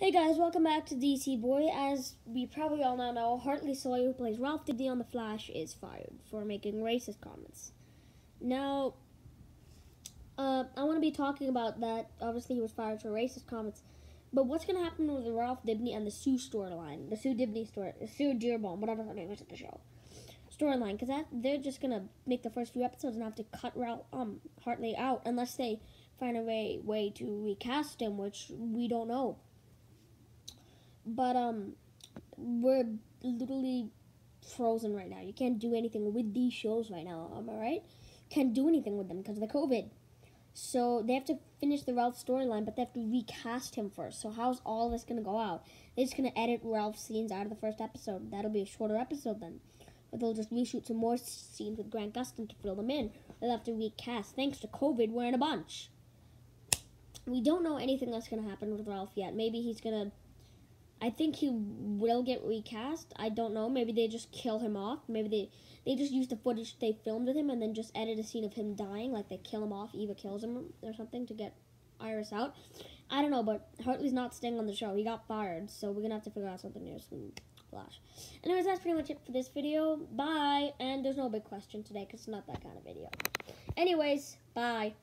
Hey guys, welcome back to DC Boy. As we probably all now know, Hartley Sawyer, who plays Ralph Dibny on The Flash, is fired for making racist comments. Now, uh, I want to be talking about that. Obviously, he was fired for racist comments. But what's going to happen with the Ralph Dibny and the Sue storyline? The Sue Dibny story, Sue Dearbon, whatever her name is at the show. Storyline, because they're just gonna make the first few episodes and have to cut Ralph um Hartley out unless they find a way way to recast him, which we don't know. But um, we're literally frozen right now. You can't do anything with these shows right now. Am I right? Can't do anything with them because of the COVID. So they have to finish the Ralph storyline, but they have to recast him first. So how's all this gonna go out? They're just gonna edit Ralph's scenes out of the first episode. That'll be a shorter episode then. But they'll just reshoot some more scenes with Grant Gustin to fill them in. They'll have to recast. Thanks to COVID, we're in a bunch. We don't know anything that's gonna happen with Ralph yet. Maybe he's gonna I think he will get recast. I don't know. Maybe they just kill him off. Maybe they they just use the footage they filmed with him and then just edit a scene of him dying, like they kill him off. Eva kills him or something to get Iris out. I don't know, but Hartley's not staying on the show. He got fired, so we're gonna have to figure out something new. Some Flash. Anyways, that's pretty much it for this video. Bye. And there's no big question today because it's not that kind of video. Anyways, bye.